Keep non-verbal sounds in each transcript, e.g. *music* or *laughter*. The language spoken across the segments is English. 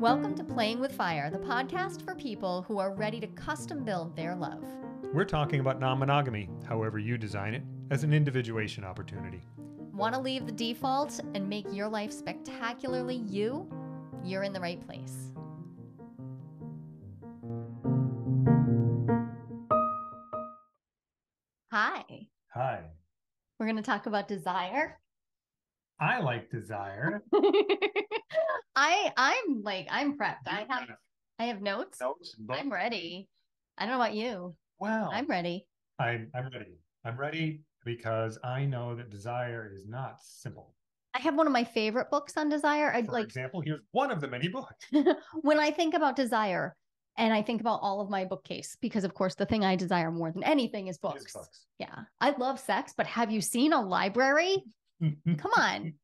Welcome to Playing with Fire, the podcast for people who are ready to custom build their love. We're talking about non monogamy, however you design it, as an individuation opportunity. Want to leave the default and make your life spectacularly you? You're in the right place. Hi. Hi. We're going to talk about desire. I like desire. *laughs* I I'm like I'm prepped. I have I have notes. notes. I'm ready. I don't know about you. Well, I'm ready. I'm, I'm ready. I'm ready because I know that desire is not simple. I have one of my favorite books on desire. I For like example, here's one of the many books. *laughs* when I think about desire and I think about all of my bookcase because of course the thing I desire more than anything is Is books. books. Yeah. I love sex, but have you seen a library? *laughs* Come on.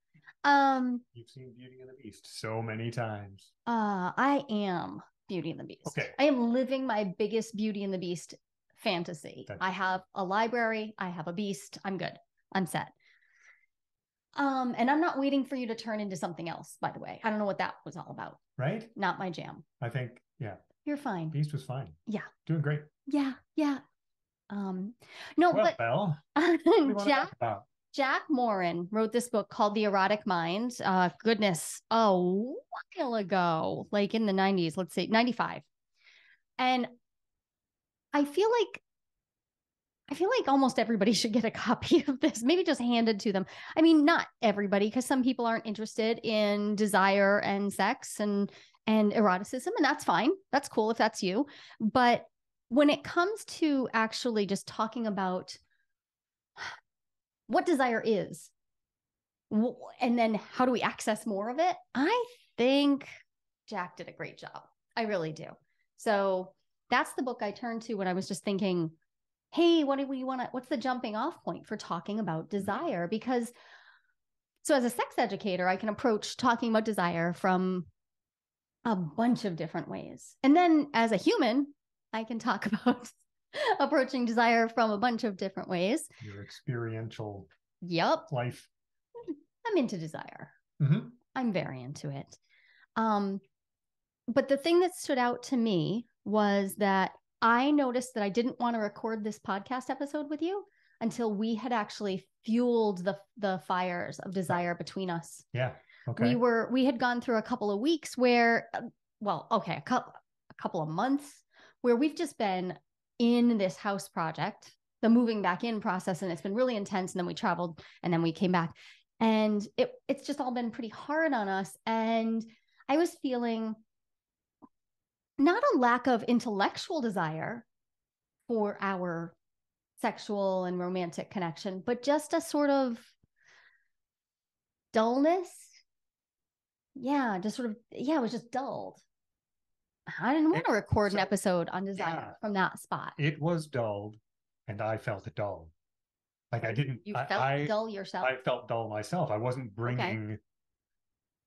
Um You've seen Beauty and the Beast so many times. uh I am Beauty and the Beast. Okay. I am living my biggest Beauty and the Beast fantasy. That's- I have a library, I have a beast. I'm good. I'm set. Um and I'm not waiting for you to turn into something else, by the way. I don't know what that was all about. Right? Not my jam. I think, yeah, You're fine. Beast was fine. Yeah. Doing great. Yeah, yeah. Um no, well, but Belle, *laughs* what do you want to Jack about? Jack Morin wrote this book called The Erotic Mind. Uh, goodness, a while ago, like in the 90s, let's say 95. And I feel like I feel like almost everybody *laughs* should get a copy of this, maybe just handed to them. I mean, not everybody, because some people aren't interested in desire and sex and and eroticism, and that's fine. That's cool if that's you. But when it comes to actually just talking about what desire is. And then how do we access more of it? I think jack did a great job. I really do. So that's the book i turned to when i was just thinking hey what do we want to what's the jumping off point for talking about desire? Because so as a sex educator i can approach talking about desire from a bunch of different ways. And then as a human i can talk *laughs* about *laughs* approaching desire from a bunch of different ways Your experiential Yep. life. I'm into desire. Mhm. I'm very into it. Um, but the thing that stood out to me was that I noticed that I didn't want to record this podcast episode with you until we had actually fueled the the fires of desire between us. Yeah. Okay. We were we had gone through a couple of weeks where uh, well, okay, a couple a couple of months where we've just been in this house project, the moving back in process and it's been really intense and then we traveled and then we came back and it it's just all been pretty hard on us and I was feeling not a lack of intellectual desire for our sexual and romantic connection, but just a sort of dullness. Yeah, just sort of, yeah, it was just dulled. I didn't want to record an so- episode on desire yeah. from that spot. it was dulled and I felt it dull. Like I didn't, You I, felt I, dull yourself. I felt dull myself. I wasn't bringing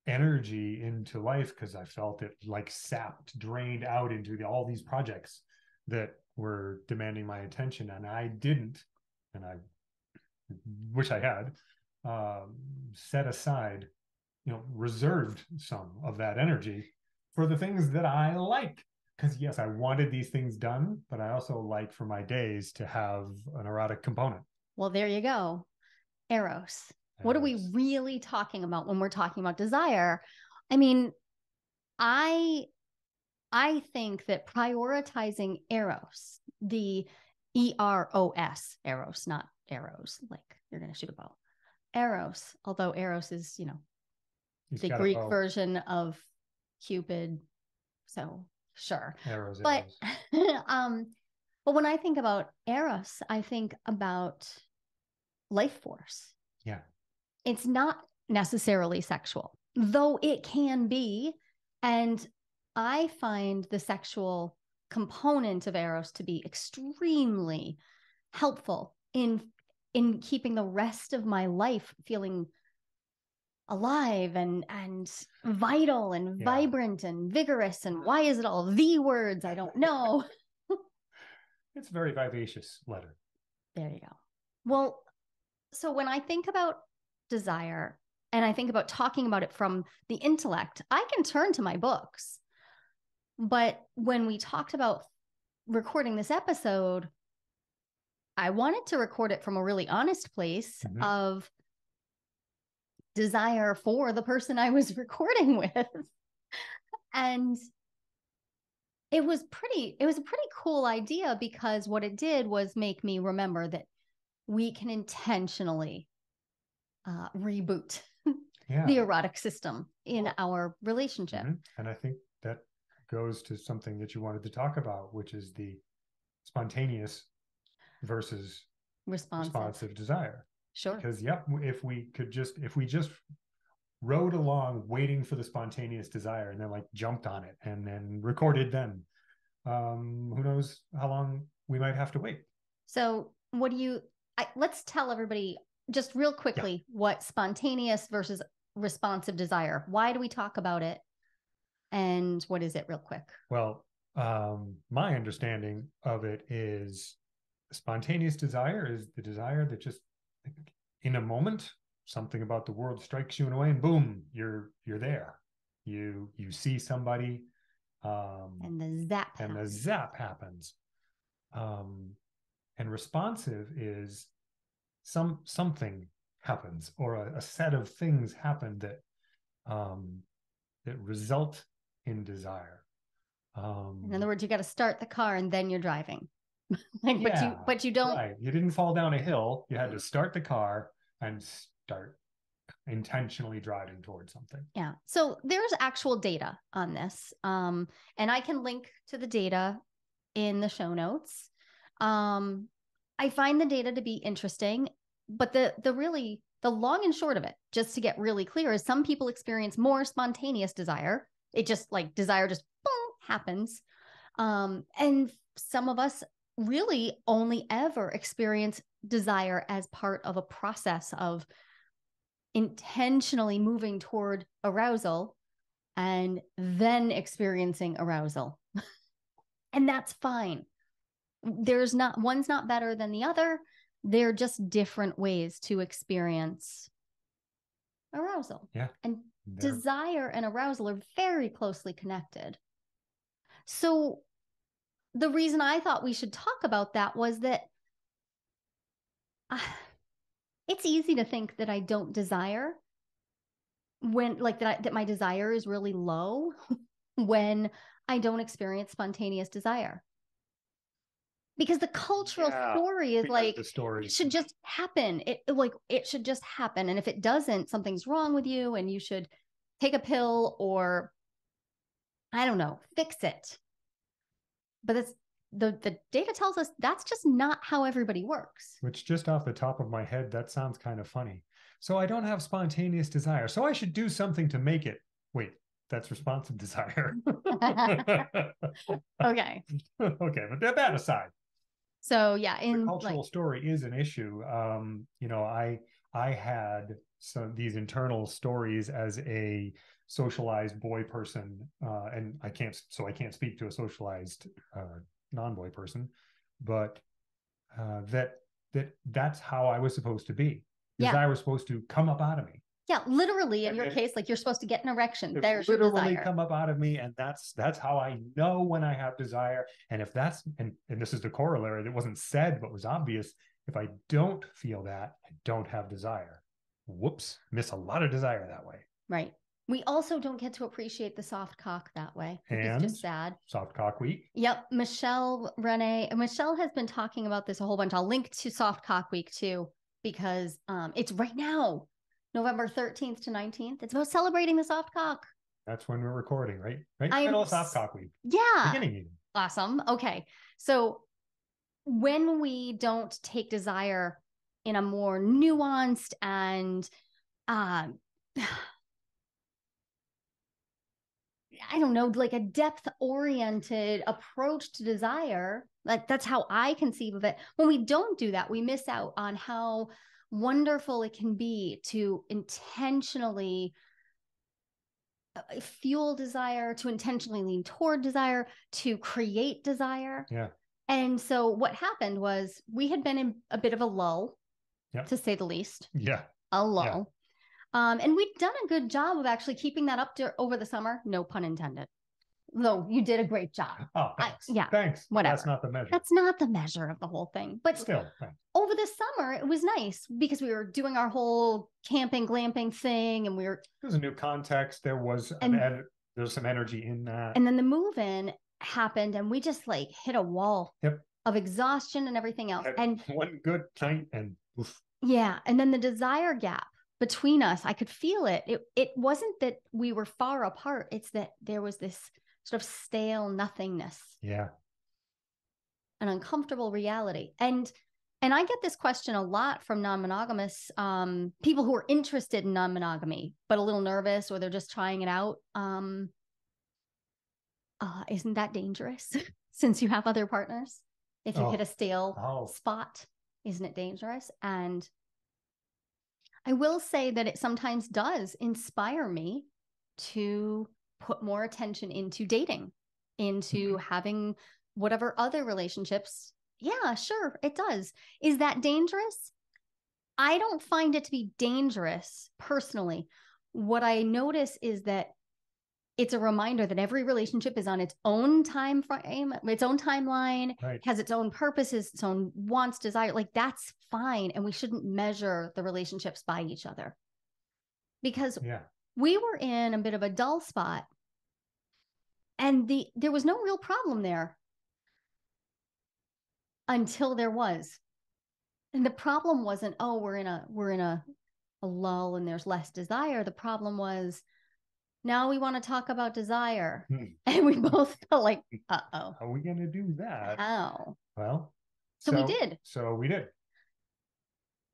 energy into life because I felt it like sapped, drained out into the, all these projects that were demanding my attention. And I didn't, and I wish I had um, set aside, you know, reserved some of that energy for the things that I like. Because yes, I wanted these things done, but I also like for my days to have an erotic component. well, there you go. Eros. What are we really talking about when we're talking about desire? I mean, I I think that prioritizing eros, the E R O S, eros, not arrows, like you're going to shoot a bow. Eros, although eros is, you know, He's the Greek version of Cupid. So, sure. arrows, But arrows. *laughs* um but when I think about eros, I think about life force Yeah. it's not necessarily sexual, though it can be. And I find the sexual component of Eros to be extremely helpful in in keeping the rest of my life feeling alive and and vital and Yeah. vibrant and vigorous and why is it all the words i don't know *laughs* It's a very vivacious letter. There you go. Well, so when I think about desire and I think about talking about it from the intellect, I can turn to my books But when we talked about recording this episode, I wanted to record it from a really honest place Mhm. of desire for the person I was *laughs* recording with. and it was pretty it was a pretty cool idea because what it did was make me remember that we can intentionally uh, reboot *laughs* Yeah. the erotic system in our relationship. Mhm. And I think that goes to something that you wanted to talk about, which is the spontaneous versus Responsive. responsive desire. Sure. Because yep, if we could just if we just rode along waiting for the spontaneous desire and then like jumped on it and then recorded then, um, who knows how long we might have to wait. So, what do you? I, let's tell everybody just real quickly what spontaneous versus responsive desire. Why do we talk about it? And what is it, real quick? Well, um, my understanding of it is spontaneous desire is the desire that just in a moment something about the world strikes you in a way and boom you're you're there you you see somebody um And the zap. and the happens. zap happens um and responsive is some something happens or a, a set of things happen that um that result in desire um In other words, you got to start the car and then you're driving. *laughs* like, but you, Yeah, but you don't. right you didn't fall down a hill you had to start the car and start intentionally driving towards something Yeah. So there's actual data on this. Um, and I can link to the data in the show notes. Um, I find the data to be interesting, but the the really the long and short of it, just to get really clear, is some people experience more spontaneous desire. It just like desire just boom, happens. Um, and some of us really only ever experience desire as part of a process of intentionally moving toward arousal and then experiencing arousal. *laughs* and that's fine. There's not one's not better than the other. They're just different ways to experience arousal. Yeah. And They're- desire and arousal are very closely connected. So the reason I thought we should talk about that was that uh, it's easy to think that I don't desire when like that I, that my desire is really low *laughs* when I don't experience spontaneous desire. Because the cultural Yeah, story is like the story it should just happen. It it, like it should just happen. And if it doesn't, something's wrong with you and you should take a pill or I don't know, fix it. But it's the the data tells us that's just not how everybody works. which just off the top of my head that sounds kind of funny. So i don't have spontaneous desire. So i should do something to make it wait that's responsive desire. *laughs* Okay. okay but that, that aside. So yeah, the in cultural like story is an issue. Um you know i i had some these internal stories as a socialized boy person uh and i can't so i can't speak to a socialized uh non-boy person but uh that that that's how i was supposed to be Yeah. i was supposed to come up out of me yeah, literally in your Okay. case, like you're supposed to get an erection. It There's your literally desire. come up out of me and that's that's how i know when i have desire and if that's and, and this is the corollary that wasn't said but was obvious if i don't feel that i don't have desire whoops miss a lot of desire that way Right. We also don't get to appreciate the soft cock that way. And? just sad. soft cock week Yep. Michelle Renee, Michelle has been talking about this a whole bunch. I'll link to Soft Cock Week too, because um, it's right now, November 13th to 19th. It's about celebrating the soft cock. that's when we're recording right right in the middle of soft cock week Yeah. beginning even Awesome. Okay. So when we don't take desire in a more nuanced and um I don't know, like a depth oriented approach to desire. Like that's how I conceive of it. When we don't do that, we miss out on how wonderful it can be to intentionally uh, fuel desire, to intentionally lean toward desire, to create desire. Yeah. And so what happened was we had been in a bit of a lull, to say the least, yeah a lull. Um, and we've done a good job of actually keeping that up to, over the summer, no pun intended. though you did a great job. *laughs* Oh, I- thanks. yeah, Thanks. whatever. That's not the measure. That's not the measure of the whole thing. But Still, thanks. over the summer, it was nice because we were doing our whole camping, glamping thing, and we were, There's a new context. There was And- an ed- there's some energy in that. and then the move in happened, and we just like hit a wall Yep. of exhaustion and everything else. Had And one good night and oof, yeah, and then the desire gap between us, I could feel it. It it wasn't that we were far apart; it's that there was this sort of stale nothingness. yeah. an uncomfortable reality and and i get this question a lot from non-monogamous um, people who are interested in non-monogamy but a little nervous or they're just trying it out um, uh, isn't that dangerous *laughs* since you have other partners if you Oh. hit a stale Oh, spot isn't it dangerous and i will say that it sometimes does inspire me to put more attention into dating into mm-hmm. having whatever other relationships yeah sure it does. Is that dangerous? I don't find it to be dangerous personally. What i notice is that it's a reminder that every relationship is on its own time frame its own timeline right. has its own purposes, its own wants, desire. Like that's fine. And we shouldn't measure the relationships by each other. Because Yeah. we were in a bit of a dull spot and the there was no real problem there until there was. And the problem wasn't, oh, we're in a we're in a, a lull and there's less desire. The problem was now we want to talk about desire. Hmm. *laughs* And we both felt like, *laughs* uh oh. How are we going to do that? Oh. Well, So, we did. So we did.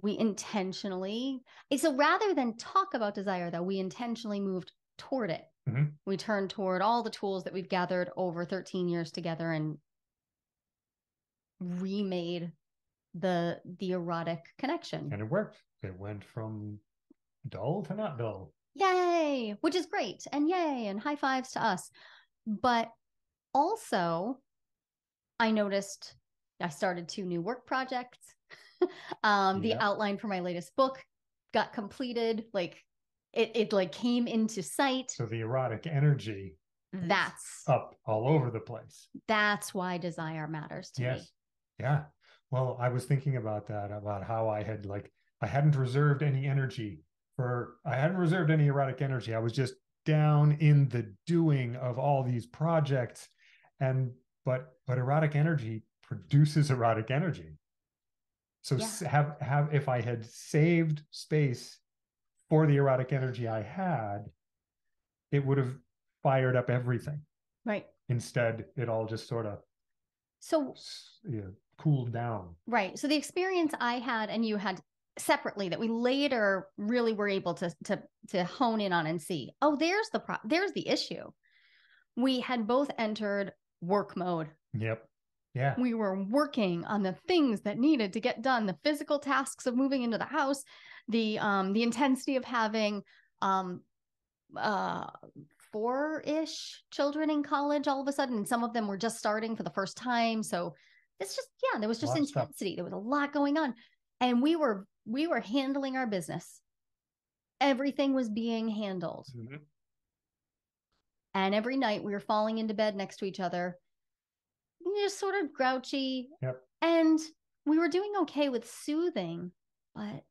we intentionally eh, so rather than talk about desire though we intentionally moved toward it Mhm. we turned toward all the tools that we've gathered over 13 years together and remade the the erotic connection And it worked. It went from dull to not dull. Yay which is great and yay and high fives to us but also i noticed i started two new work projects *laughs* um the outline for my latest book got completed like it, it like came into sight So the erotic energy that's up all over the place. that's why desire matters to Yes. me Yeah. Well, I was thinking about that, about how I had like I hadn't reserved any energy for I hadn't reserved any erotic energy. I was just down in the doing of all these projects. And but but erotic energy produces erotic energy. So Yeah. have have if I had saved space for the erotic energy I had, it would have fired up everything. right Instead, it all just sort of so you know, cooled down. Right. So the experience I had and you had separately that we later really were able to to to hone in on and see. Oh, there's the pro- there's the issue. We had both entered work mode. Yep. Yeah. We were working on the things that needed to get done, the physical tasks of moving into the house, the um the intensity of having um uh four-ish children in college all of a sudden and some of them were just starting for the first time so it's just yeah there was just Lot of stuff. intensity there was a lot going on and we were we were handling our business everything was being handled Mhm. and every night we were falling into bed next to each other just sort of grouchy Yep. and we were doing okay with soothing but it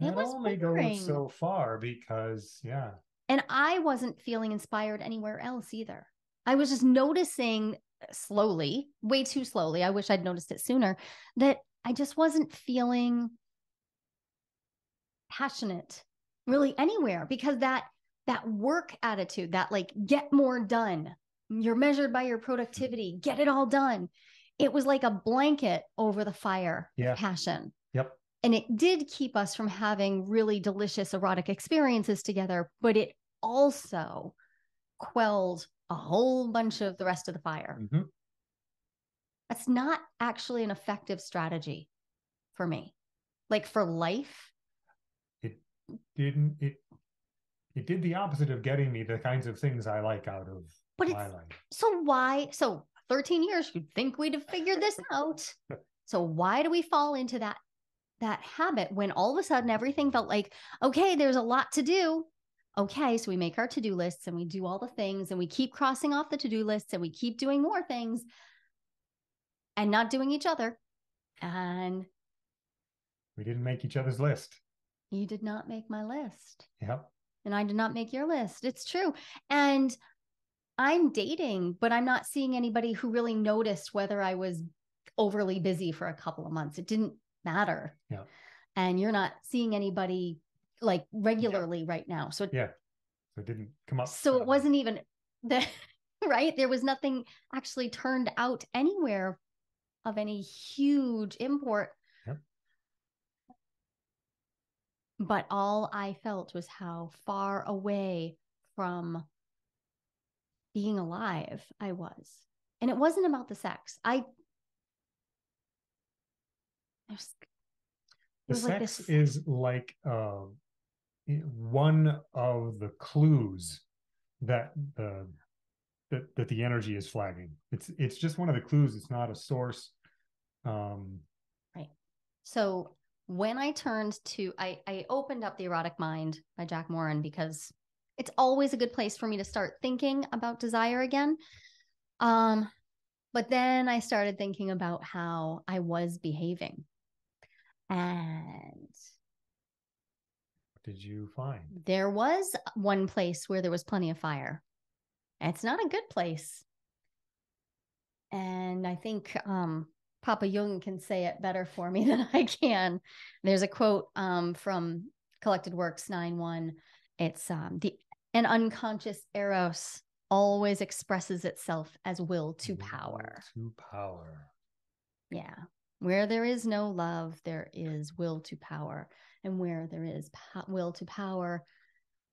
That was only boring. goes so far because yeah. and i wasn't feeling inspired anywhere else either i was just noticing slowly way too slowly i wish i'd noticed it sooner that i just wasn't feeling passionate really anywhere because that that work attitude that like get more done you're measured by your productivity get it all done it was like a blanket over the fire Yeah. passion Yep. and it did keep us from having really delicious erotic experiences together but it also quelled a whole bunch of the rest of the fire Mhm. that's not actually an effective strategy for me like for life Didn't it it did the opposite of getting me the kinds of things I like out of But my it's life. so why so 13 years you'd think we'd have figured this out *laughs* so why do we fall into that that habit when all of a sudden everything felt like okay there's a lot to do okay, so we make our to do lists and we do all the things and we keep crossing off the to do lists and we keep doing more things and not doing each other. And we didn't make each other's list. You did not make my list. Yep. And I did not make your list. It's true. And I'm dating, but I'm not seeing anybody who really noticed whether I was overly busy for a couple of months. It didn't matter. Yeah. And you're not seeing anybody like regularly yeah. right now. So yeah. So it didn't come up. So it wasn't even *laughs* the right. There was nothing actually turned out anywhere of any huge import. Yep. But all I felt was how far away from being alive I was. And it wasn't about the sex. I was, the sex like is like uh, one of the clues that the that, that the energy is flagging. It's it's just one of the clues. It's not a source. Um, right. So when I turned to I I opened up the erotic mind by Jack Morin because it's always a good place for me to start thinking about desire again. Um, but then I started thinking about how I was behaving. And what did you find? There was one place where there was plenty of fire. It's not a good place. And I think um, Papa Jung can say it better for me *laughs* than I can. There's a quote um, from Collected Works 9 1. It's um, the an unconscious eros always expresses itself as will to power. To power. Yeah. Where there is no love, there is will to power. And where there is po- will to power,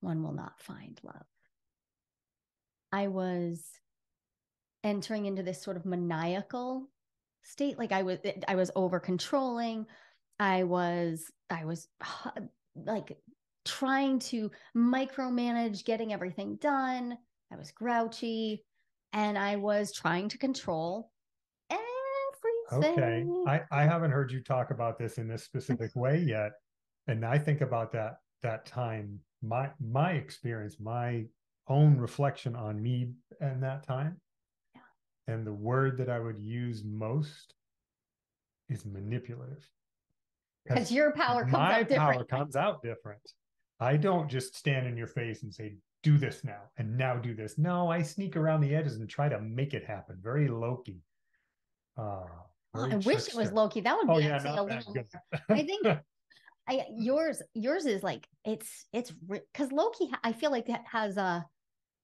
one will not find love. I was entering into this sort of maniacal state like i was eh, i was over controlling. I was i was like trying to micromanage getting everything done. I was grouchy and i was trying to control everything. Okay i i haven't heard you talk about this in this specific *laughs* way yet. And i think about that that time my my experience my own reflection on me and that time. And the word that i would use most is manipulative because your power comes out different. my out power different. comes out different i don't just stand in your face and say do this now and now do this no i sneak around the edges and try to make it happen very low-key uh Oh, I wish it was Loki. That would be oh, yeah, actually a little. I think *laughs* I yours yours is like it's it's because Loki. I feel like that has a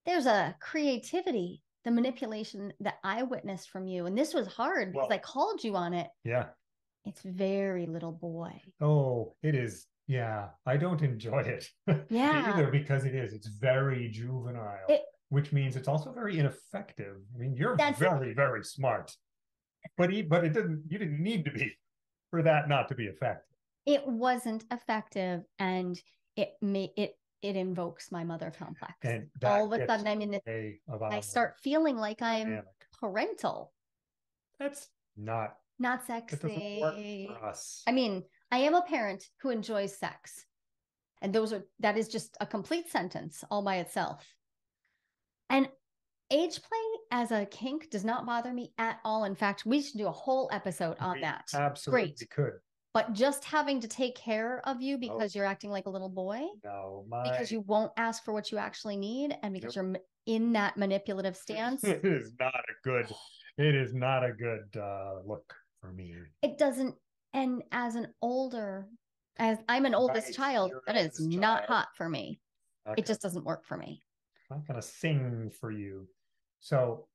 there's a creativity, the manipulation that I witnessed from you, and this was hard because well, I called you on it. Yeah, it's very little boy. Oh, it is. Yeah, I don't enjoy it. *laughs* Yeah, either because it is. It's very juvenile, it, which means it's also very ineffective. I mean, you're very very smart, but he, but it didn't. You didn't need to be for that not to be effective it wasn't effective and it may it it invokes my mother complex. And all of a sudden I'm in this I start feeling like I'm parental. That's not not sexy. I mean, I am a parent who enjoys sex. And those are that is just a complete sentence all by itself. And age play as a kink does not bother me at all. In fact, we should do a whole episode on we that. Absolutely Great. could but just having to take care of you because you're acting like a little boy no my... because you won't ask for what you actually need and because you're in that manipulative *laughs* stance it is not a good it is not a good uh look for me. It doesn't and as an older as i'm an oldest child that is not child. hot for me. Okay. it just doesn't work for me. I'm not gonna sing for you. So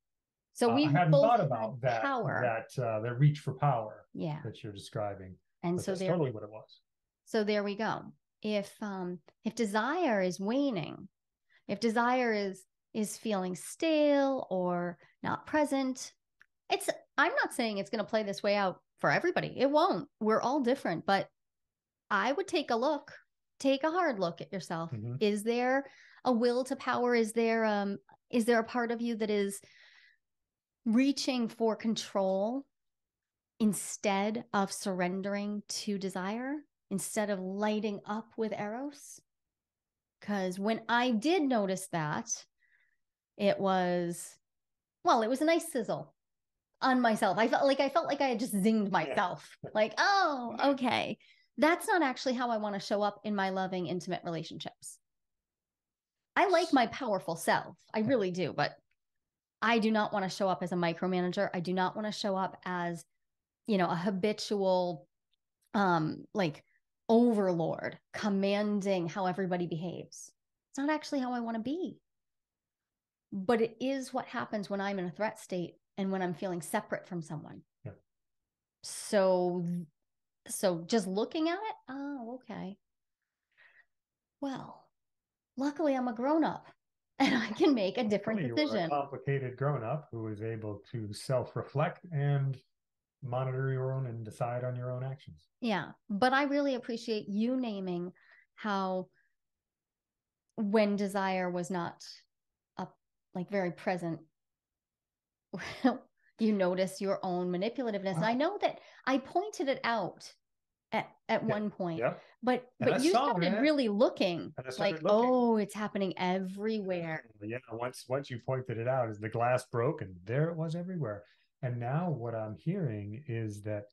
so we uh, hadn't thought about that power. that uh, that reach for power yeah. that you're describing and but so there, totally what it was. So there we go. If um if desire is waning, if desire is is feeling stale or not present, it's I'm not saying it's going to play this way out for everybody. It won't. We're all different, but I would take a look, take a hard look at yourself. Mm-hmm. Is there a will to power? Is there um is there a part of you that is reaching for control instead of surrendering to desire, instead of lighting up with eros? because when I did notice that, it was, well, it was a nice sizzle on myself. I felt like I felt like I had just zinged myself. like, oh, okay. That's not actually how I want to show up in my loving, intimate relationships. I like my powerful self. I really do, but I do not want to show up as a micromanager. I do not want to show up as, you know, a habitual um like overlord commanding how everybody behaves. It's not actually how I want to be. But it is what happens when I'm in a threat state and when I'm feeling separate from someone. Yeah. So so just looking at it, oh, okay. Well, luckily I'm a grown up *laughs* and I can make a different decision. a complicated grown up who is able to self reflect and monitor your own and decide on your own actions. Yeah. But I really appreciate you naming how when desire was not up like very present, you notice your own manipulativeness. I know that I pointed it out at, at Yeah. one point, Yeah. but And I but you saw started it. really looking I like, looking. oh, it's happening everywhere. Yeah. Once once you pointed it out, is the glass broke and there it was everywhere. And now what I'm hearing is that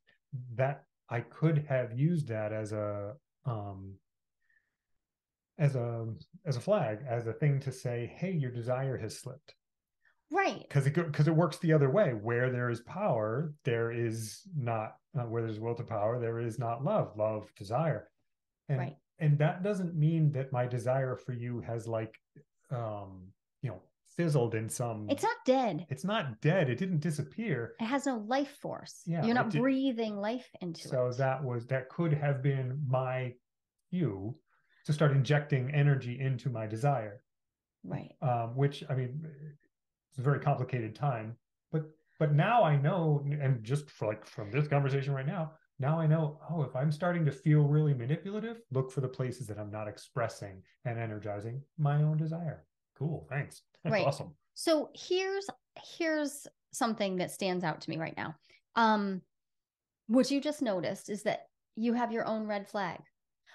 that I could have used that as a um as a as a flag, as a thing to say, hey, your desire has slipped. Right. because it because it works the other way. Where there is power, there is not uh, where there's will to power, there is not love, love, desire, and Right. and that doesn't mean that my desire for you has like, um, you know, fizzled in some. It's not dead. It's not dead. It didn't disappear. It has no life force. Yeah, You're not did- breathing life into So it. that was that could have been my you to start injecting energy into my desire. right. um, which I mean, it's a very complicated time. But but now I know, and just for like from this conversation right now, now I know. Oh, if I'm starting to feel really manipulative, look for the places that I'm not expressing and energizing my own desire. Cool, thanks. *laughs* That's Right. awesome. So here's here's something that stands out to me right now. Um what you just noticed is that you have your own red flag.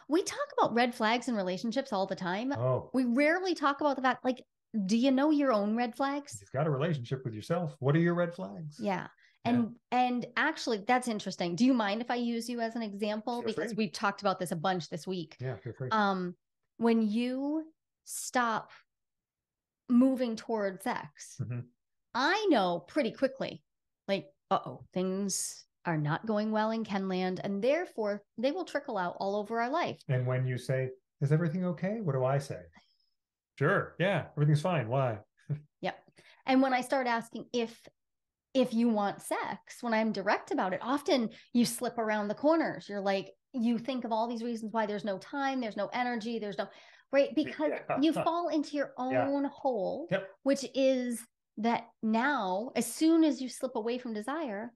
We talk about red flags in relationships all the time. Oh, We rarely talk about the fact like do you know your own red flags? you've got a relationship with yourself. What are your red flags? Yeah. Yeah. And and actually that's interesting. Do you mind if I use you as an example Feel because free. we've talked about this a bunch this week. Yeah, feel free. Um when you stop moving towards sex, Mhm. I know pretty quickly, like, uh oh, things are not going well in Kenland, and therefore they will trickle out all over our life. and when you say, "Is everything okay?" What do I say? Sure. Yeah, everything's fine. Why? *laughs* Yep. And when I start asking if if you want sex, when I'm direct about it, often you slip around the corners. You're like, you think of all these reasons why there's no time, there's no energy, there's no right *laughs* because Yeah. you fall into your *laughs* Yeah. own hole, Yep. which is that now, as soon as you slip away from desire,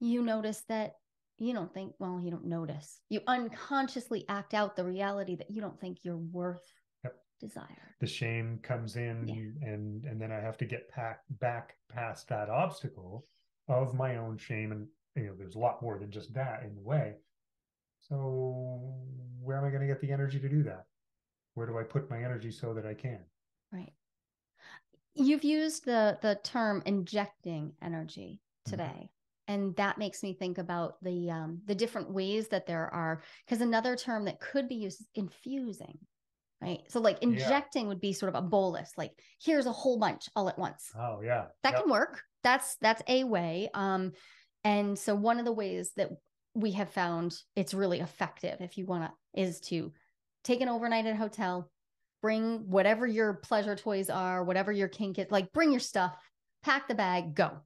you notice that you don't think, well, you don't notice. You unconsciously act out the reality that you don't think you're worth Yep. desire. the shame comes in Yeah. and and then i have to get back back past that obstacle of my own shame and you know there's a lot more than just that in the way so where am i going to get the energy to do that where do i put my energy so that i can Right. You've used the the term injecting energy Mhm. today. And that makes me think about the um the different ways that there are because another term that could be used is infusing. Right. So like injecting would be sort of a bolus, like here's a whole bunch all at once. oh yeah That Yep. can work. That's that's a way. Um and so one of the ways that we have found it's really effective if you want to is to take an overnight at a hotel, bring whatever your pleasure toys are, whatever your kink is, like bring your stuff, pack the bag, go.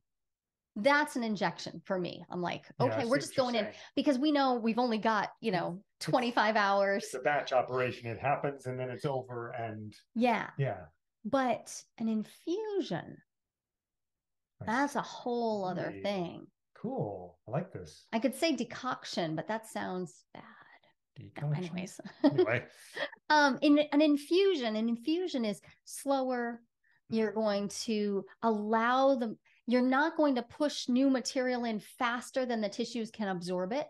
That's an injection for me. I'm like, okay, see we're just going in because we know we've only got, you know, 25 hours. it's a batch operation it happens and then it's over and Yeah. yeah But an infusion, I that's a whole other thing. cool i like this I could say decoction, but that sounds bad. No, Deconnection. anyways. *laughs* anyway um in an infusion an infusion is slower you're going to allow them you're not going to push new material in faster than the tissues can absorb it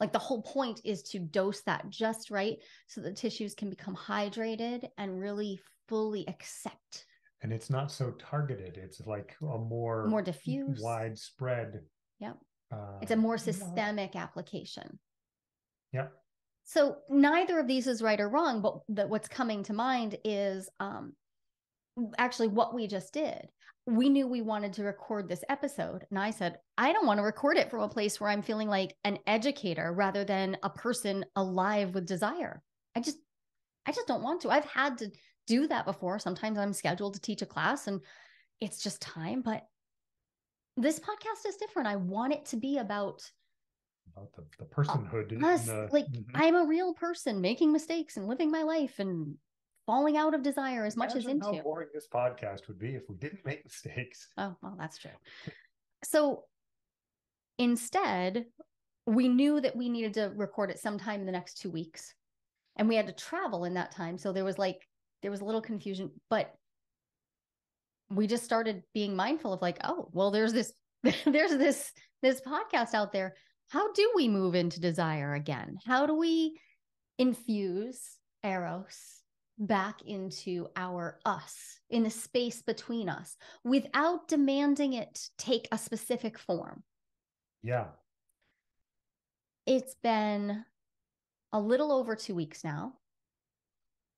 Like the whole point is to dose that just right so the tissues can become hydrated and really fully accept. And it's not so targeted. It's like a more more diffuse, widespread. Yep. Uh, it's a more systemic application. Yep. So neither of these is right or wrong, but the, what's coming to mind is um, actually what we just did. We knew we wanted to record this episode, and I said, I don't want to record it from a place where I'm feeling like an educator rather than a person alive with desire. I just, I just don't want to. I've had to do that before. Sometimes I'm scheduled to teach a class, and it's just time. But this podcast is different. I want it to be about about the, the personhood. Us, the, like mm-hmm. I'm a real person making mistakes and living my life and falling out of desire as Imagine much as into. How boring this podcast would be if we didn't make mistakes. Oh well, that's true. so instead, we knew that we needed to record it sometime in the next two weeks, and we had to travel in that time. So there was like there was a little confusion, but we just started being mindful of like, oh, well, there's this *laughs* there's this this podcast out there how do we move into desire again? How do we infuse eros back into our us in the space between us without demanding it take a specific form? Yeah. It's been a little over two weeks now.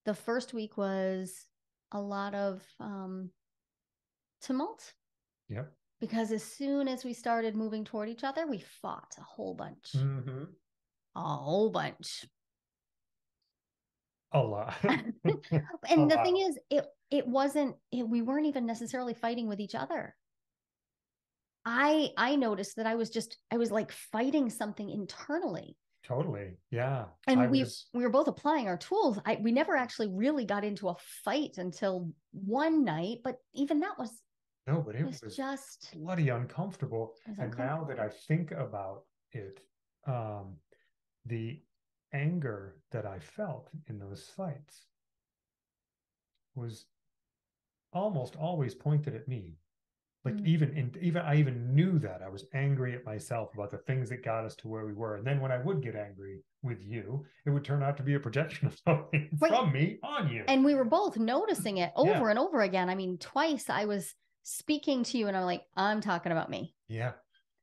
The first week was a lot of um, tumult. Yep because as soon as we started moving toward each other, we fought a whole bunch. Mm-hmm. A whole bunch. A lot. *laughs* and a the lot. thing is, it it wasn't it, we weren't even necessarily fighting with each other. I I noticed that I was just I was like fighting something internally. Totally. Yeah. And I we was... we were both applying our tools. I we never actually really got into a fight until one night, but even that was no, but it was, was just bloody uncomfortable. And uncomfortable. now that I think about it, um, the anger that I felt in those fights was almost always pointed at me. Like mm. even in even I even knew that I was angry at myself about the things that got us to where we were. And then when I would get angry with you, it would turn out to be a projection of something right. from me on you. And we were both noticing it over yeah. and over again. I mean, twice I was speaking to you and I'm like, I'm talking about me. Yeah.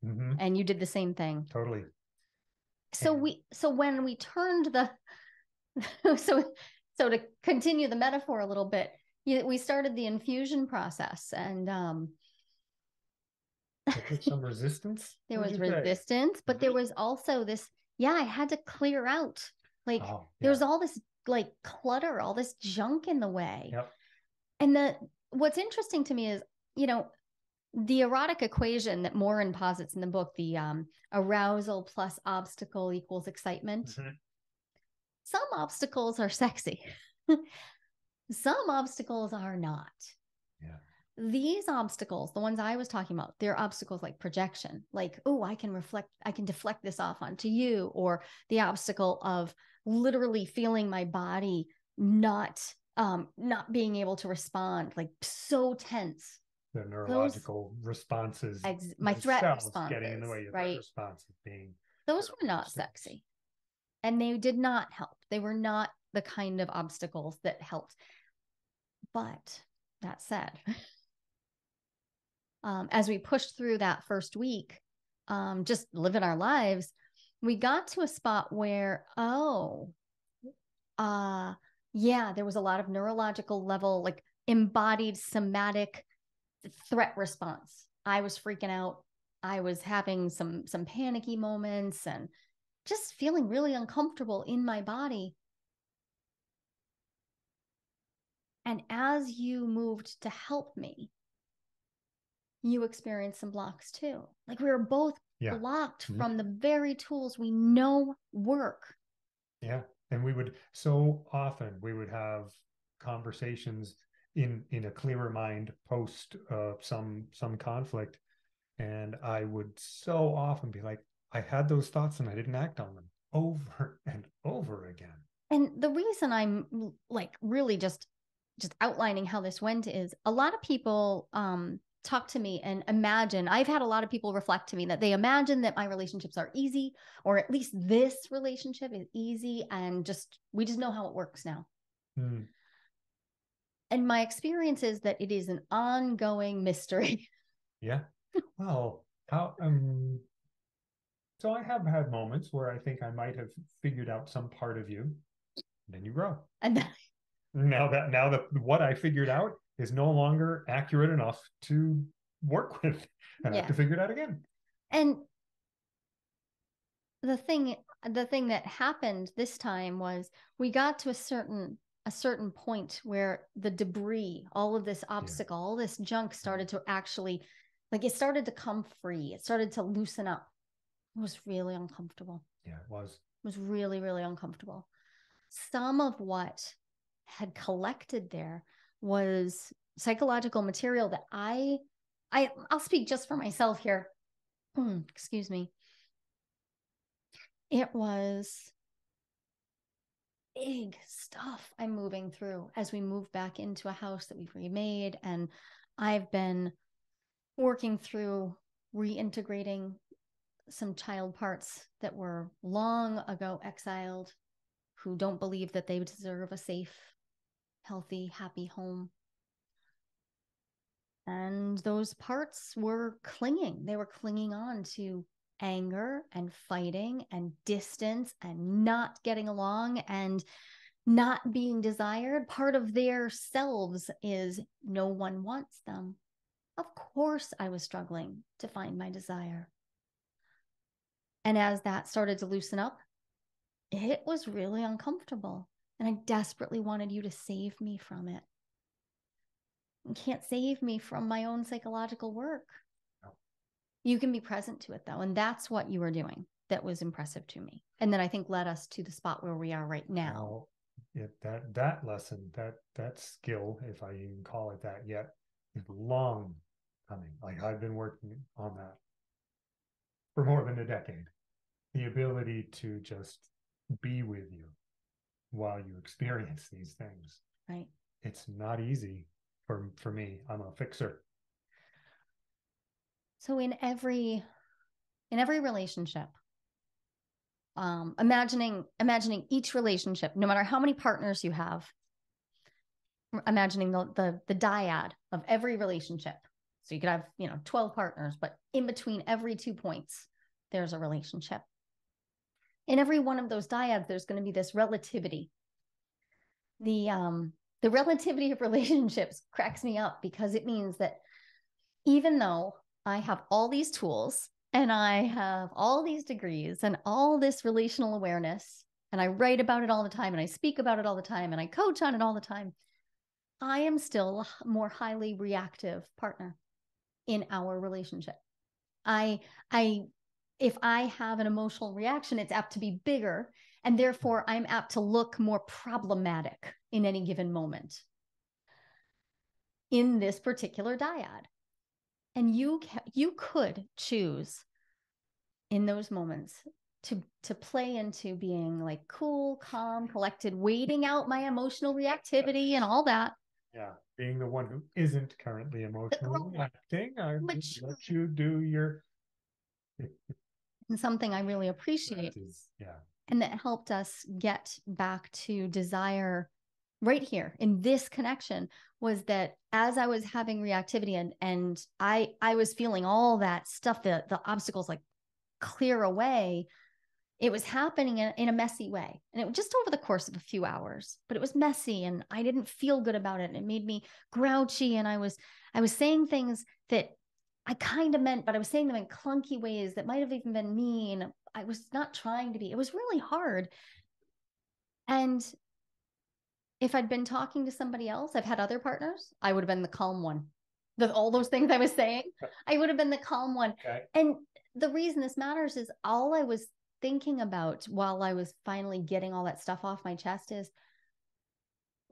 Mm-hmm. And you did the same thing. Totally. So and... we so when we turned the *laughs* so so to continue the metaphor a little bit, we started the infusion process and um some resistance. *laughs* there was resistance, say? but there mm-hmm. was also this, yeah, I had to clear out. Like oh, yeah. there was all this like clutter, all this junk in the way. Yep. And the what's interesting to me is you know, the erotic equation that Morin posits in the book, the um, arousal plus obstacle equals excitement. Mm-hmm. Some obstacles are sexy. *laughs* Some obstacles are not. Yeah. These obstacles, the ones I was talking about, they're obstacles like projection, like, oh, I can reflect, I can deflect this off onto you, or the obstacle of literally feeling my body not um not being able to respond like so tense the neurological those, responses, ex- my threat responses, getting in the way of right? responses being. Those were not sexy, and they did not help. They were not the kind of obstacles that helped. But that said, *laughs* um, as we pushed through that first week, um, just living our lives, we got to a spot where, oh, uh, yeah, there was a lot of neurological level, like embodied somatic threat response. I was freaking out. I was having some some panicky moments and just feeling really uncomfortable in my body. And as you moved to help me, you experienced some blocks too. Like we were both yeah. blocked mm-hmm. from the very tools we know work. Yeah. And we would so often we would have conversations in in a clearer mind post uh, some some conflict. And i would so often be like i had those thoughts and i didn't act on them over *laughs* and over again. And the reason i'm like really just just outlining how this went is a lot of people um talk to me and imagine i've had a lot of people reflect to me that they imagine that my relationships are easy or at least this relationship is easy and just we just know how it works now. Hmm. And my experience is that it is an ongoing mystery *laughs* Yeah. Well, how um so I have had moments where I think I might have figured out some part of you. And then you grow. and then, *laughs* Now that now that what I figured out is no longer accurate enough to work *laughs* with. And I have to figure it out again. and the thing the thing that happened this time was we got to a certain a certain point where the debris all of this obstacle all this junk mm-hmm. started to actually like it started to come free. It started to loosen up. It was really uncomfortable. Yeah, it was. it was really really uncomfortable. Some of what had collected there was psychological material that i i i'll speak just for myself here. *clears throat* Excuse me. It was big stuff i'm moving through as we move back into a house that we've remade. And i've been working through reintegrating some child parts that were long ago exiled who don't believe that they deserve a safe healthy happy home. And those parts were clinging. They were clinging on to anger and fighting and distance and not getting along and not being desired. Part of their selves is no one wants them. Of course i was struggling to find my desire. And as that started to loosen up it was really uncomfortable and i desperately wanted you to save me from it. You can't save me from my own psychological work. You can be present to it though and that's what you were doing that was impressive to me and then i think led us to the spot where we are right now that that lesson, that that skill, if I even call it that yet, is long coming. Like I've been working on that for more than a decade. The ability to just be with you while you experience these things. right It's not easy for for me. I'm a fixer. So in every in every relationship um imagining imagining each relationship no matter how many partners you have imagining the the, the dyad of every relationship. So you could have you know 12 partners but in between every two points there's a relationship. In every one of those dyads there's going to be this relativity. The um the relativity of *laughs* relationships cracks me up because it means that even though I have all these tools and I have all these degrees and all this relational awareness, and I write about it all the time and I speak about it all the time and I coach on it all the time, I am still a more highly reactive partner in our relationship. I, I, if I have an emotional reaction, it's apt to be bigger, and therefore I'm apt to look more problematic in any given moment. In this particular dyad and you ca- you could choose in those moments to to play into being like cool calm collected waiting out my emotional reactivity and all that Yeah. Being the one who isn't currently emotionally reacting, I let you do your and something i really appreciate is- yeah. and that helped us get back to desire right here in this connection was that as i was having reactivity and and i i was feeling all that stuff the the obstacles like clear away it was happening in, in a messy way. And it was just over the course of a few hours but it was messy and i didn't feel good about it. And it made me grouchy and i was i was saying things that i kind of meant but i was saying them in clunky ways that might have even been mean. I was not trying to be. It was really hard. And if i'd been talking to somebody else i've had other partners i would have been the calm one the, all those things i was saying i would have been the calm one Okay. and the reason this matters is all I was thinking about while I was finally getting all that stuff off my chest is,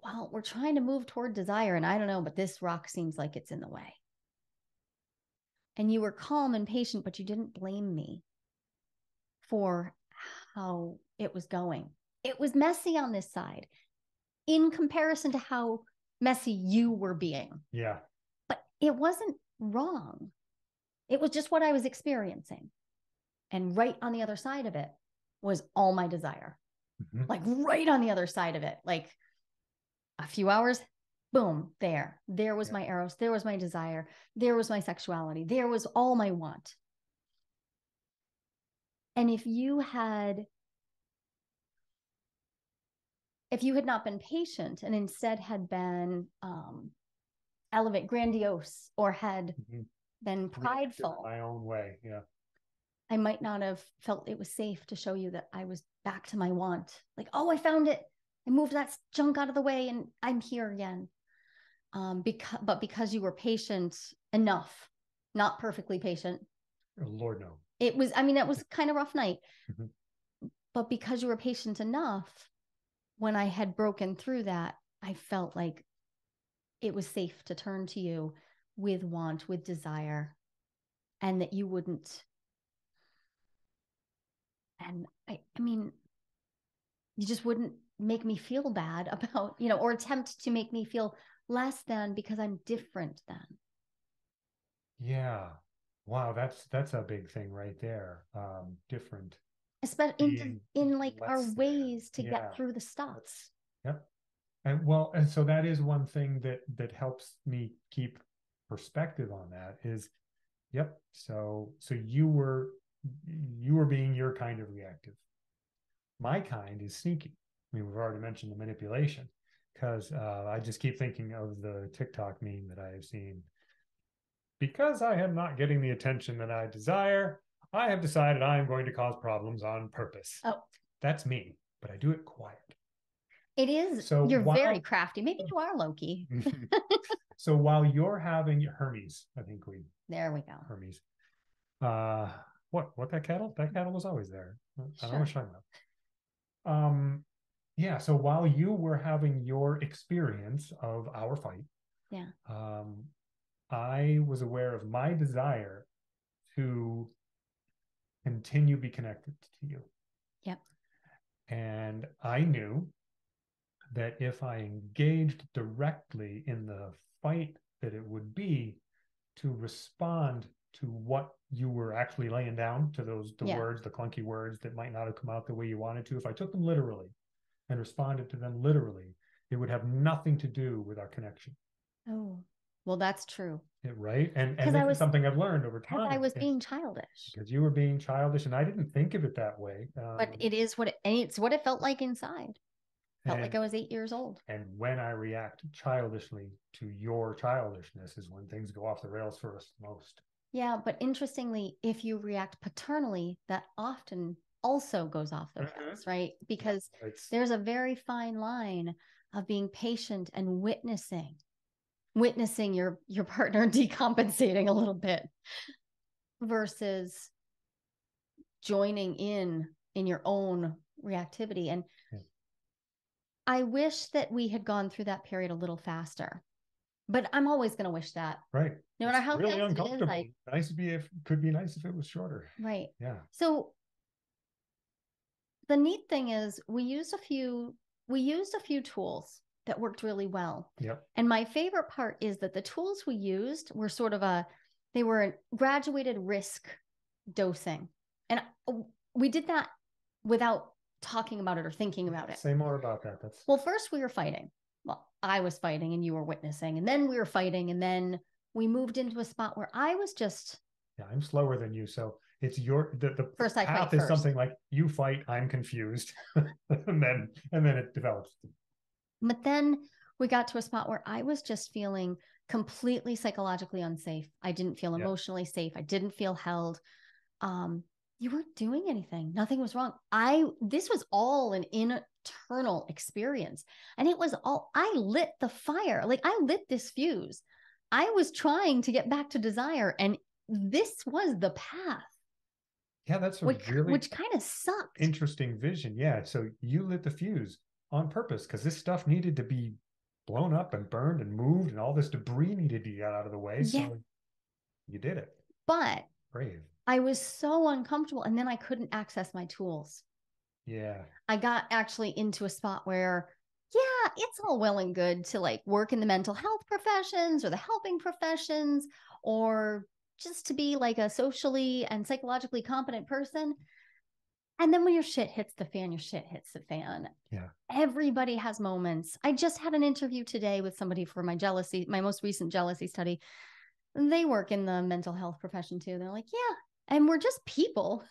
well, we're trying to move toward desire. And I don't know, but this rock seems like it's in the way. And you were calm and patient, but you didn't blame me for how it was going. It was messy on this side in comparison to how messy you were being Yeah. but it wasn't wrong. It was just what I was experiencing. And right on the other side of it was all my desire. Mm-hmm. Like right on the other side of it. Like a few hours, boom, there. There was yeah. my eros. There was my desire. There was my sexuality. There was all my want. And if you had if you had not been patient and instead had been um, elevate, grandiose, or had mm-hmm. been prideful, my own way, yeah, I might not have felt it was safe to show you that I was back to my want. Like, oh, I found it. I moved that junk out of the way, and I'm here again. Um, because, but because you were patient enough, not perfectly patient. Oh, Lord, no. It was. I mean, it was kind of rough night. Mm-hmm. But because you were patient enough, when I had broken through that, I felt like it was safe to turn to you with want, with desire, and that you wouldn't. And I, I mean, you just wouldn't make me feel bad *laughs* about, you know, or attempt to make me feel less than because I'm different than. Yeah. Wow, that's that's a big thing right there. Um, different especially in, in like our ways to yeah. get through the stuff. Yep. And well and so that is one thing that that helps me keep perspective on that is yep so so you were you were being your kind of reactive. My kind is sneaky. I mean we've already mentioned the manipulation because uh, i just keep thinking of the tiktok meme that i have seen. Because i am not getting the attention that i desire I have decided I am going to cause problems on purpose. Oh, that's me, but I do it quiet. It is. So you're while, very crafty. Maybe you are Loki. *laughs* *laughs* so while you're having Hermes, I think we there we go. Hermes. Uh, what what that cattle? That cattle was always there. I don't sure. know what you're talking about. Um, yeah. So while you were having your experience of our fight, yeah, um, I was aware of my desire to continue be connected to you. Yep. And I knew that if I engaged directly in the fight that it would be to respond to what you were actually laying down to those the yeah. words, the clunky words that might not have come out the way you wanted to, if I took them literally and responded to them literally, it would have nothing to do with our connection. Oh. Well, that's true. Yeah, right. And and was, something I've learned over time. I was being childish. Because you were being childish and I didn't think of it that way. Um, but it is what it, it's what it felt like inside. Felt and, like I was eight years old. And when I react childishly to your childishness is when things go off the rails for us most. Yeah, but interestingly, if you react paternally, that often also goes off the mm-hmm. rails, right? Because it's, there's a very fine line of being patient and witnessing witnessing your your partner *laughs* decompensating a little bit versus joining in in your own reactivity. And yeah. i wish that we had gone through that period a little faster but i'm always going to wish that. Right. No matter how really uncomfortable it is, I, nice to be if could be nice if it was shorter. Right. Yeah. So the neat thing is we used a few we used a few tools that worked really well. Yep. And my favorite part is that the tools we used were sort of a they were graduated risk dosing. And oh, we did that without talking about it or thinking about it. Say more about that. That's Well, first we were fighting. Well, I was fighting and you were witnessing and then we were fighting and then we moved into a spot where I was just Yeah, I'm slower than you, so it's your the, the first path is first. something like you fight, I'm confused. *laughs* and then and then it develops. But then we got to a spot where I was just feeling completely psychologically unsafe. I didn't feel emotionally safe. I didn't feel held. Um, you weren't doing anything. Nothing was wrong. I this was all an internal experience. And it was all I lit the fire. Like I lit this fuse. I was trying to get back to desire and this was the path. Yeah, that's which, really which kind of sucked. Interesting vision. Yeah. So you lit the fuse on purpose because this stuff needed to be blown up and burned and moved and all this debris needed to get out of the way. So yeah. you did it. But brave. I was so uncomfortable and then I couldn't access my tools. Yeah. I got actually into a spot where yeah, it's all well and good to like work in the mental health professions or the helping professions or just to be like a socially and psychologically competent person. And then when your shit hits the fan, your shit hits the fan. Yeah. Everybody has moments. I just had an interview today with somebody for my jealousy, my most recent jealousy study. They work in the mental health profession too. They're like, yeah, and we're just people.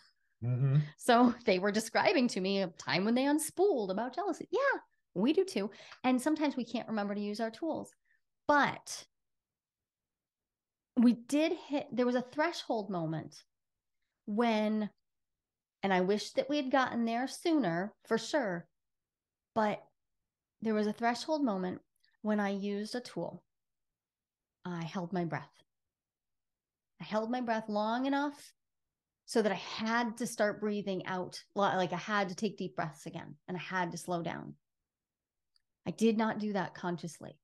Mm-hmm. So they were describing to me a time when they unspooled about jealousy. Yeah, we do too. And sometimes we can't remember to use our tools. But we did hit, there was a threshold moment when, and I wish that we had gotten there sooner for sure, but there was a threshold moment when I used a tool. I held my breath. I held my breath long enough so that I had to start breathing out. Like I had to take deep breaths again and I had to slow down. I did not do that consciously.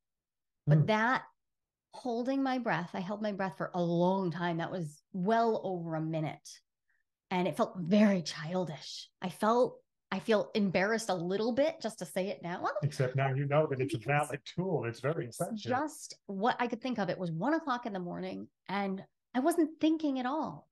But mm. that holding my breath, I held my breath for a long time. That was well over a minute. And it felt very childish. I felt, I feel embarrassed a little bit just to say it now. Except now you know that it's a valid tool. It's very effective. Just what I could think of. It was one o'clock in the morning and I wasn't thinking at all.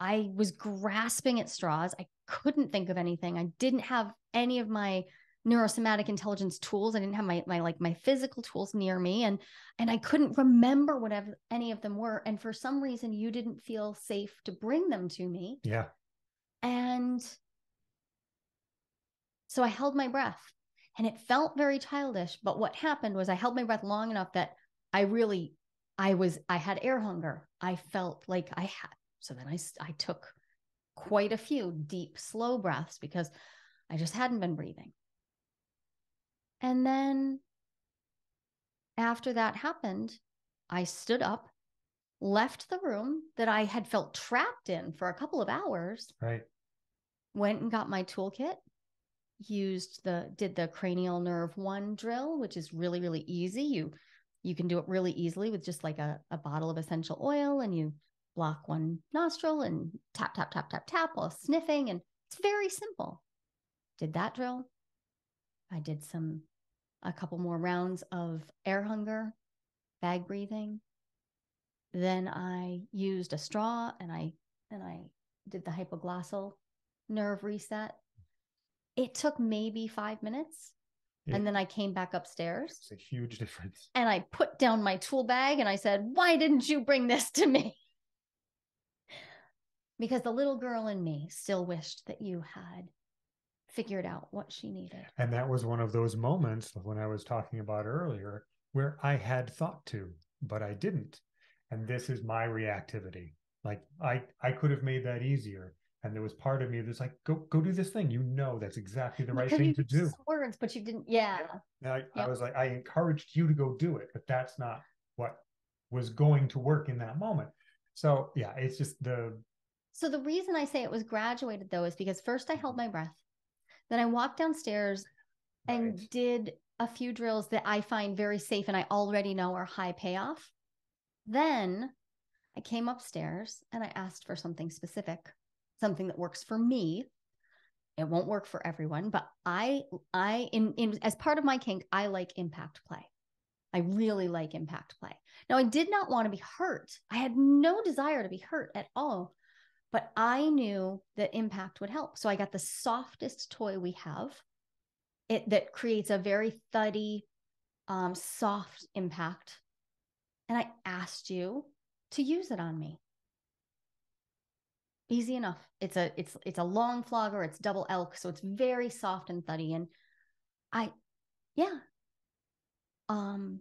I was grasping at straws. I couldn't think of anything. I didn't have any of my neurosomatic intelligence tools. I didn't have my my like my physical tools near me and and I couldn't remember whatever any of them were and for some reason you didn't feel safe to bring them to me. Yeah. And so I held my breath and it felt very childish, but what happened was I held my breath long enough that I really I was I had air hunger. I felt like I had so then I I took quite a few deep slow breaths because I just hadn't been breathing. And then after that happened, I stood up, left the room that I had felt trapped in for a couple of hours. Right. Went and got my toolkit, used the did the cranial nerve 1 drill, which is really really easy. You you can do it really easily with just like a, a bottle of essential oil and you block one nostril and tap tap tap tap tap while sniffing and it's very simple. Did that drill, I did some, a couple more rounds of air hunger, bag breathing. Then I used a straw and I, and I did the hypoglossal nerve reset. It took maybe five minutes. Yeah. And then I came back upstairs. It's a huge difference. And I put down my tool bag and I said, Why didn't you bring this to me? because the little girl in me still wished that you had figured out what she needed. And that was one of those moments when I was talking about earlier where I had thought to, but I didn't. And this is my reactivity. Like I I could have made that easier. And there was part of me that's like, go go do this thing. You know that's exactly the right thing to do. Words, but you didn't. Yeah. yeah. I, yep. I was like, I encouraged you to go do it, but that's not what was going to work in that moment. So yeah, it's just the. So the reason I say it was graduated though is because first I held mm-hmm. my breath then I walked downstairs and did a few drills that I find very safe and I already know are high payoff. Then I came upstairs and I asked for something specific, something that works for me. It won't work for everyone, but I I in, in as part of my kink, I like impact play. I really like impact play. Now, I did not want to be hurt. I had no desire to be hurt at all. But I knew that impact would help. So I got the softest toy we have. It that creates a very thuddy, um, soft impact. And I asked you to use it on me. Easy enough. It's a it's it's a long flogger, it's double elk, so it's very soft and thuddy. And I yeah. Um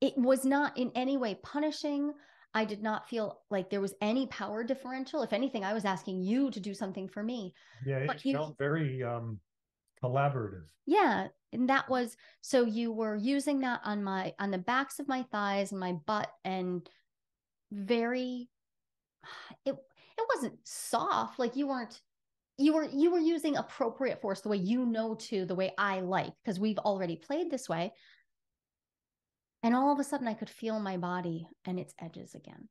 it was not in any way punishing I did not feel like there was any power differential. If anything, I was asking you to do something for me. Yeah, it but felt you, very um collaborative. Yeah, and that was so you were using that on my on the backs of my thighs and my butt and very *sighs* it it wasn't soft like you weren't you were you were using appropriate force the way you know to the way I like because we've already played this way and all of a sudden, I could feel my body and its edges again.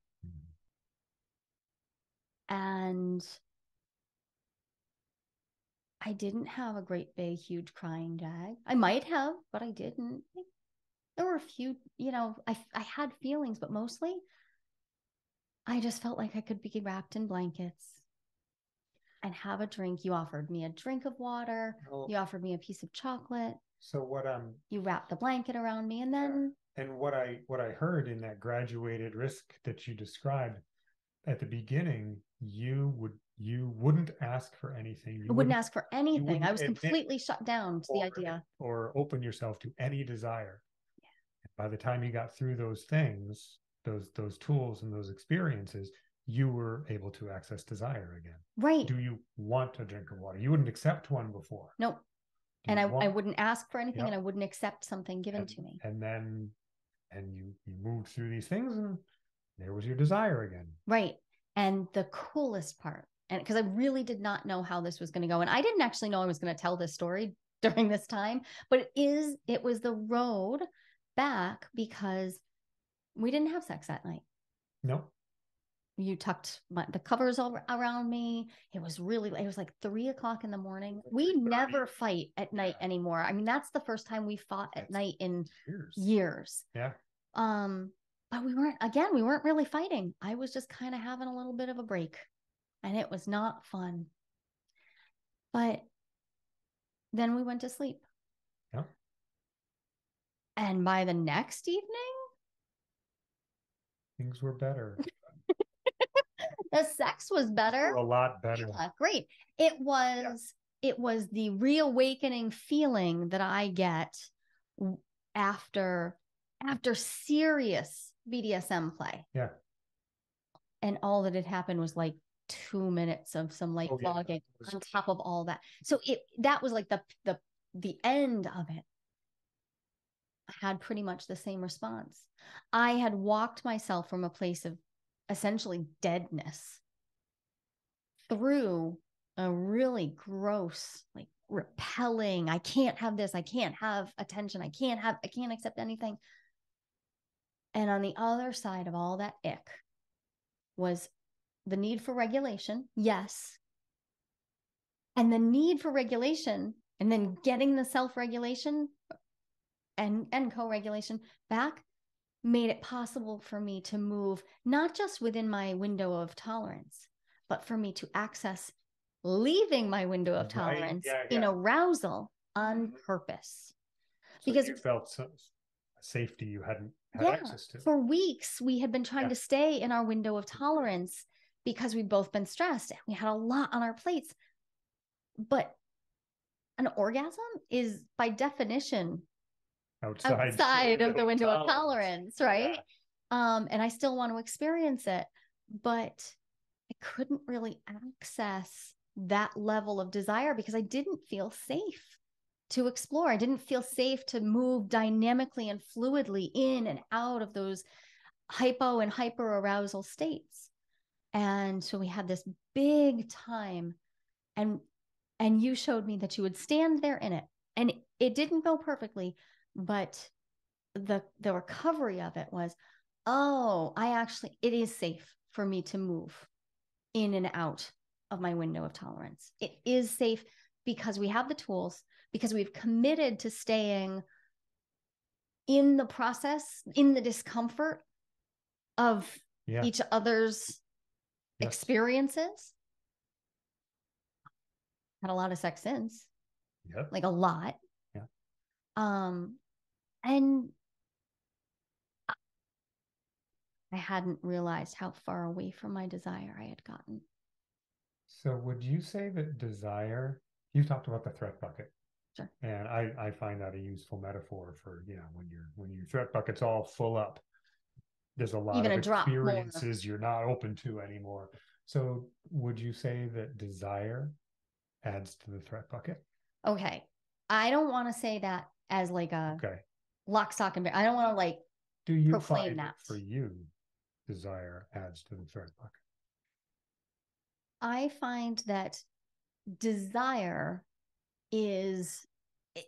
Mm-hmm. And I didn't have a great big huge crying jag. I might have, but I didn't. There were a few, you know, I I had feelings, but mostly I just felt like I could be wrapped in blankets and have a drink. You offered me a drink of water. You offered me a piece of chocolate. so what I'm You wrapped the blanket around me, and then and what I what I heard in that graduated risk that you described at the beginning, you would you wouldn't ask for anything. You I wouldn't ask for anything. I was completely shut down to the idea. or open yourself to any desire. yeah. By the time you got through those things, those those tools and those experiences, you were able to access desire again. Right. Do you want a drink of water? You wouldn't accept one before. Nope. Do And I, I wouldn't ask for anything Yep. and I wouldn't accept something given and, to me. And then and you you moved through these things and there was your desire again. Right. And the coolest part, and because I really did not know how this was going to go. And I didn't actually know I was going to tell this story *laughs* during this time, but it is, it was the road back because we didn't have sex that night. No. You tucked my, the covers all around me. It was really, it was like three o'clock in the morning. We never fight at night Yeah. anymore. I mean, that's the first time we fought at That's- night in Years. years. Yeah. Um, but we weren't again, we weren't really fighting. I was just kind of having a little bit of a break and it was not fun. But then we went to sleep. Yeah. And by the next evening, Things were better. *laughs* the sex was better. A lot better. Yeah, great. It was it was the reawakening feeling that I get after after serious BDSM play. Yeah. And all that had happened was like two minutes of some light Oh, yeah. flogging on top of all that. So it that was like the the the end of it. I had pretty much the same response. I had walked myself from a place of essentially deadness through a really gross, like repelling, I can't have this, I can't have attention, I can't have, I can't accept anything. And on the other side of all that ick was the need for regulation, yes. And the need for regulation and then getting the self-regulation and and co-regulation back made it possible for me to move not just within my window of tolerance but for me to access leaving my window of Right, tolerance yeah, in yeah. arousal on Mhm. purpose So because- you felt some safety you hadn't had Yeah, access to. for weeks we had been trying to stay in our window of tolerance because we'd both been stressed and we had a lot on our plates but an orgasm is by definition outside, outside of the window of tolerance. tolerance, right? Um, and I still want to experience it, but I couldn't really access that level of desire because I didn't feel safe to explore. I didn't feel safe to move dynamically and fluidly in and out of those hypo and hyper arousal states. And so we had this big time and and you showed me that you would stand there in it. And it didn't go perfectly, but the the recovery of it was oh i actually it is safe for me to move in and out of my window of tolerance it is safe because we have the tools because we've committed to staying in the process in the discomfort of Yeah. each other's Yes. experiences had a lot of sex since Yep. like a lot. Yeah. Um, and I- hadn't realized how far away from my desire I had gotten. So would you say that desire, you talked about the threat bucket. Sure. And I, I find that a useful metaphor for, you know, when you're when your threat bucket's all full up, there's a lot of experiences you're not open to anymore. So would you say that desire adds to the threat bucket? Okay. I don't want to say that as like a Okay. Lock, stock, and. I don't want to like, Do you Proclaim find that. for you desire adds to the threat bucket? I find that desire is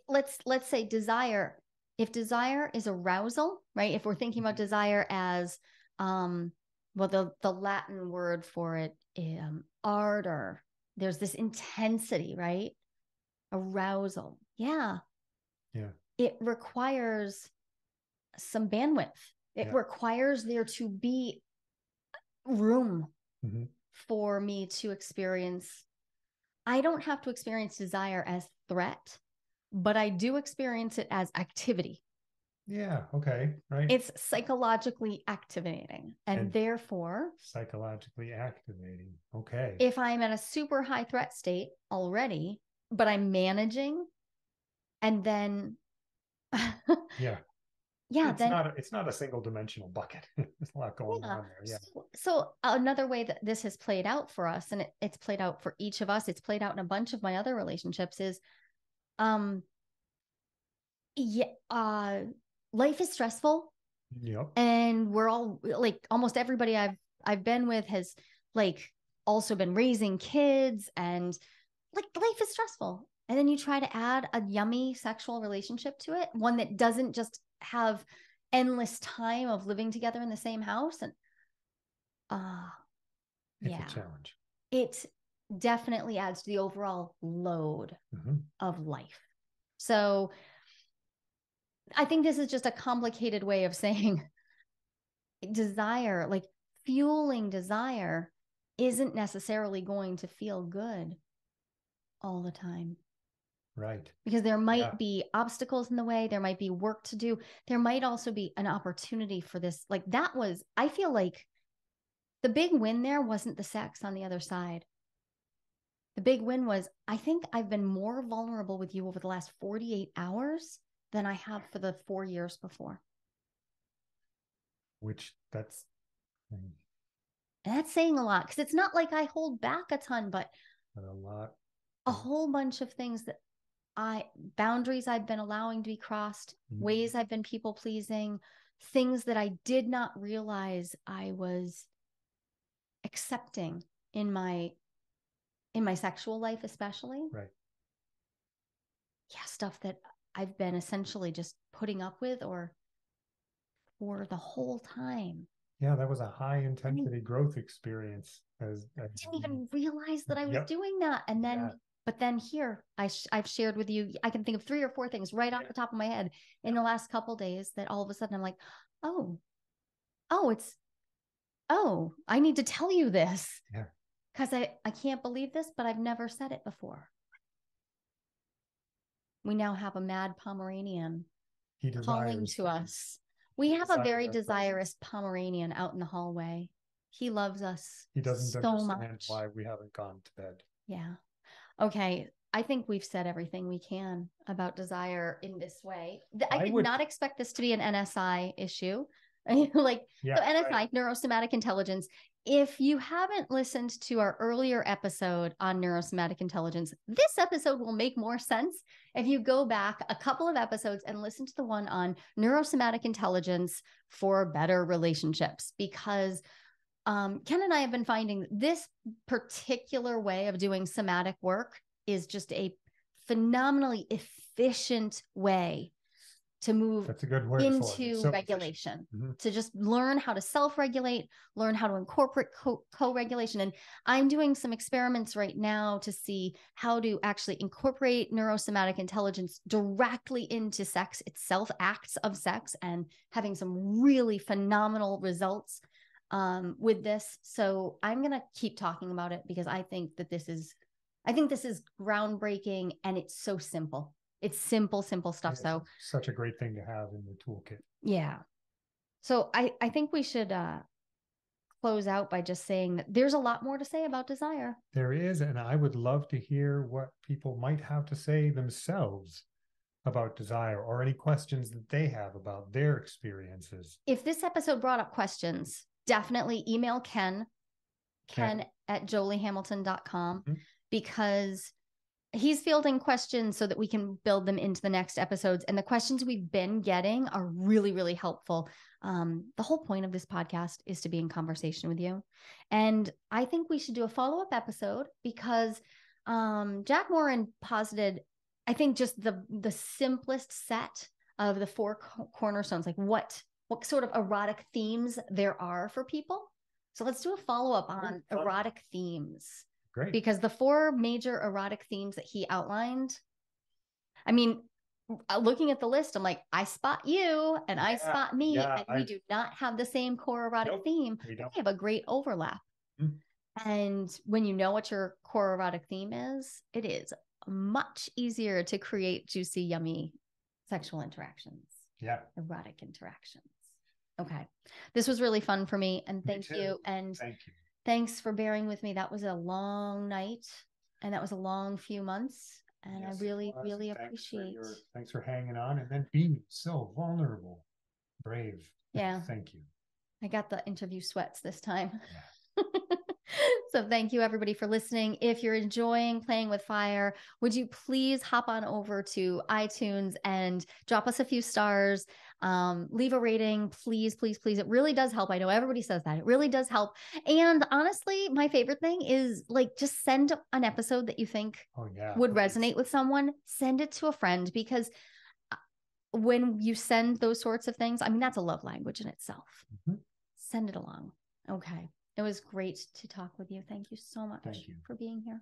let's let's say desire if desire is arousal right if we're thinking about desire as um well the the latin word for it um ardor there's this intensity right arousal. Yeah. Yeah. It requires some bandwidth. It Yeah. requires there to be room Mhm. for me to experience. I don't have to experience desire as threat, but I do experience it as activity. Yeah. Okay. Right. It's psychologically activating. And, And- therefore, Psychologically activating. Okay. if I'm at a super high threat state already, but I'm managing, and then, yeah. *laughs* yeah, it's then not. A, it's not a single dimensional bucket. *laughs* There's a lot going Yeah. on there. Yeah. So, so another way that this has played out for us, and it, it's played out for each of us, it's played out in a bunch of my other relationships, is um yeah, uh life is stressful Yep. and we're all like almost everybody I've I've been with has like also been raising kids and like life is stressful. And then you try to add a yummy sexual relationship to it, one that doesn't just have endless time of living together in the same house and ah, uh It's yeah. a challenge. it definitely adds to the overall load Mhm. of life. So I think this is just a complicated way of *laughs* saying desire, like fueling desire, isn't necessarily going to feel good all the time Right. because there might Yeah. be obstacles in the way. There might be work to do. There might also be an opportunity for this. Like that was, I feel like the big win there wasn't the sex on the other side. The big win was, I think I've been more vulnerable with you over the last 48 hours than I have for the four years before. Which that's. mm, And that's saying a lot because it's not like I hold back a ton, but but a lot. a whole bunch of things that I boundaries I've been allowing to be crossed, Mhm. ways I've been people pleasing, things that I did not realize I was accepting in my in my sexual life especially. Right. Yeah, stuff that I've been essentially just putting up with or for the whole time. Yeah, that was a high intensity growth experience. As, I didn't even realize that I was Yep. doing that. And then Yeah. But then here, I sh- I've shared with you. I can think of three or four things right off the top of my head in the last couple days that all of a sudden I'm like, oh, oh, it's, oh, I need to tell you this. Yeah. Because I I can't believe this, but I've never said it before. We now have a mad Pomeranian calling to us. We have a very desirous Pomeranian out in the hallway. He loves us. He doesn't so understand much. why we haven't gone to bed. Yeah. Okay. I think we've said everything we can about desire in this way. I, I did would- not expect this to be an NSI issue. *laughs* like Yeah. so NSI, right. neurosomatic intelligence. If you haven't listened to our earlier episode on neurosomatic intelligence, this episode will make more sense if you go back a couple of episodes and listen to the one on neurosomatic intelligence for better relationships because um, Ken and I have been finding this particular way of doing somatic work is just a phenomenally efficient way to move That's a good word into So regulation Mhm. to just learn how to self-regulate learn how to incorporate co- co-regulation. And i'm doing some experiments right now to see how to actually incorporate neurosomatic intelligence directly into sex itself acts of sex and having some really phenomenal results um, with this so i'm going to keep talking about it because i think that this is i think this is groundbreaking and it's so simple it's simple simple stuff It's so such a great thing to have in the toolkit. yeah. So I I think we should uh close out by just saying that there's a lot more to say about desire. There is, and I would love to hear what people might have to say themselves about desire or any questions that they have about their experiences. If this episode brought up questions, definitely email Ken, Ken. At jolihamilton.com Mhm. because he's fielding questions so that we can build them into the next episodes. And the questions we've been getting are really, really helpful. Um, the whole point of this podcast is to be in conversation with you. And I think we should do a follow up episode because um, Jack Morin posited, I think, just the the simplest set of the four co- cornerstones, like what what sort of erotic themes there are for people. So let's do a follow up on erotic themes Great. because the four major erotic themes that he outlined I mean, uh, looking at the list, I'm like, I spot you and I Yeah, spot me, yeah, and I- we do not have the same core erotic Nope, theme. We We have a great overlap. Mm. And when you know what your core erotic theme is, it is much easier to create juicy, yummy sexual interactions, Yeah. erotic interactions. Okay. This was really fun for me. And thank too. you. And Thank you. thanks for bearing with me. That was a long night and that was a long few months. And Yes, I really, really thanks for appreciate. your- thanks for hanging on and then being so vulnerable, brave. Yeah. Thank you. I got the interview sweats this time. *laughs* so thank you everybody for listening. If you're enjoying playing with fire, would you please hop on over to iTunes and drop us a few stars, um, leave a rating, please, please, please. It really does help. I know everybody says that. It really does help. And honestly, my favorite thing is like just send an episode that you think Oh yeah. would please. resonate with someone, send it to a friend because uh, when you send those sorts of things, I mean, that's a love language in itself. Mhm. Send it along. Okay. It was great to talk with you. Thank you so much you. for being here.